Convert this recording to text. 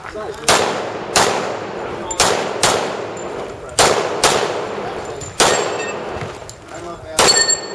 I love that.